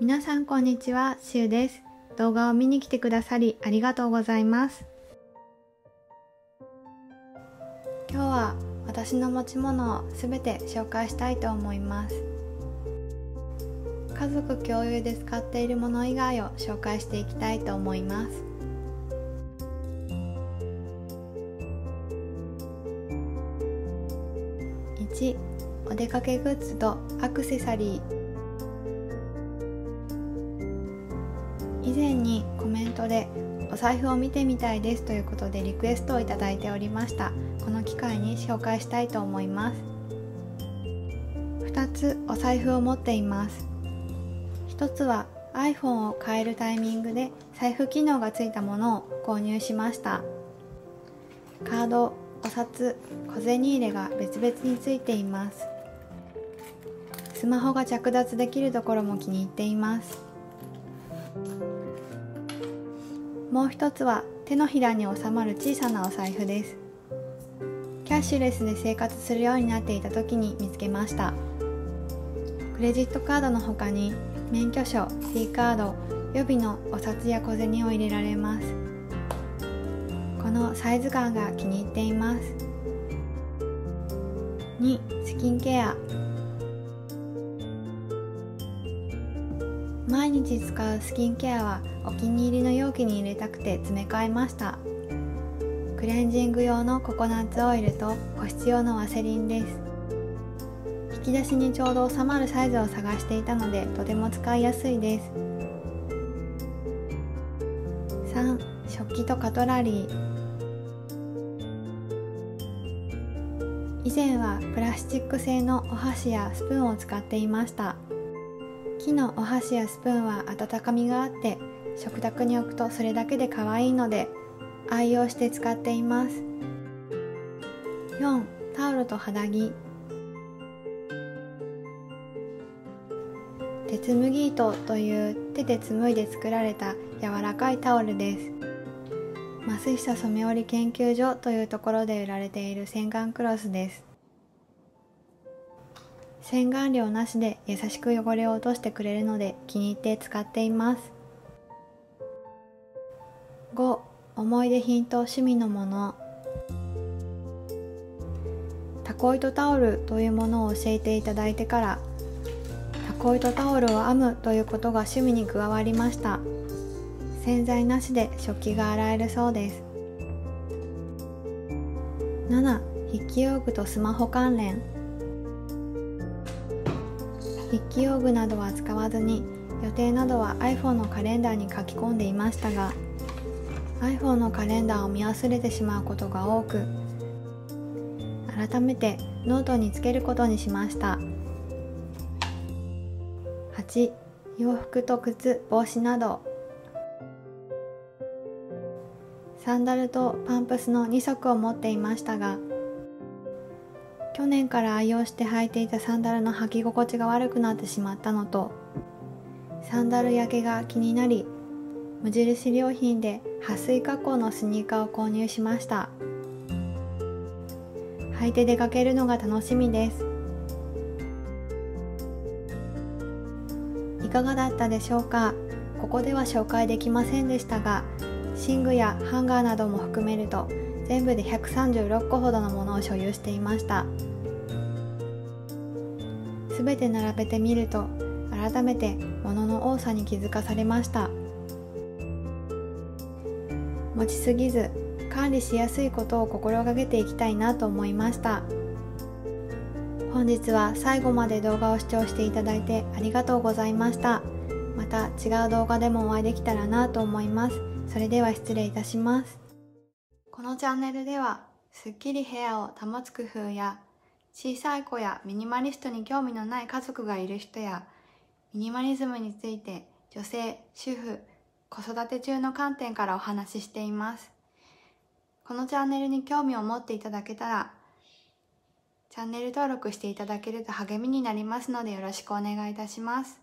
皆さんこんにちは、しゅうです。動画を見に来てくださりありがとうございます。今日は私の持ち物をすべて紹介したいと思います。家族共有で使っているもの以外を紹介していきたいと思います。1お出かけグッズとアクセサリー以前にコメントでお財布を見てみたいですということでリクエストをいただいておりました。この機会に紹介したいと思います。2つお財布を持っています。1つは iPhone を変えるタイミングで財布機能がついたものを購入しました。カードお札小銭入れが別々についています。スマホが着脱できるところも気に入っています。もう一つは手のひらに収まる小さなお財布です。キャッシュレスで生活するようになっていた時に見つけました。クレジットカードの他に免許証 T カード予備のお札や小銭を入れられます。このサイズ感が気に入っています。2スキンケア。毎日使うスキンケアはお気に入りの容器に入れたくて詰め替えました。クレンジング用のココナッツオイルと保湿用のワセリンです。引き出しにちょうど収まるサイズを探していたのでとても使いやすいです。3食器とカトラリー。以前はプラスチック製のお箸やスプーンを使っていました。木のお箸やスプーンは温かみがあって食卓に置くとそれだけで可愛いので愛用して使っています。4タオルと肌着。鉄麦糸という手で紡いで作られた柔らかいタオルです。増久染織研究所というところで売られている洗顔クロスです。洗顔料なしで優しく汚れを落としてくれるので気に入って使っています。5思い出品と趣味のもの。タコ糸タオルというものを教えていただいてからタコ糸タオルを編むということが趣味に加わりました。洗剤なしで食器が洗えるそうです。7筆記用具とスマホ関連。筆記用具などは使わずに予定などは iPhone のカレンダーに書き込んでいましたが iPhone のカレンダーを見忘れてしまうことが多く改めてノートにつけることにしました。8洋服と靴帽子など。サンダルとパンプスの2足を持っていましたが去年から愛用して履いていたサンダルの履き心地が悪くなってしまったのとサンダル焼けが気になり無印良品で撥水加工のスニーカーを購入しました。履いて出かけるのが楽しみです。いかがだったでしょうか？ここでは紹介できませんでしたが寝具やハンガーなども含めると全部で136個ほどのものを所有していました。全て並べてみると改めて物の多さに気づかされました。持ちすぎず管理しやすいことを心がけていきたいなと思いました。本日は最後まで動画を視聴していただいてありがとうございました。また違う動画でもお会いできたらなと思いますそれでは失礼いたしますこのチャンネルでは、すっきり部屋を保つ工夫や、小さい子やミニマリストに興味のない家族がいる人や、ミニマリズムについて女性、主婦、子育て中の観点からお話ししています。このチャンネルに興味を持っていただけたら、チャンネル登録していただけると励みになりますのでよろしくお願いいたします。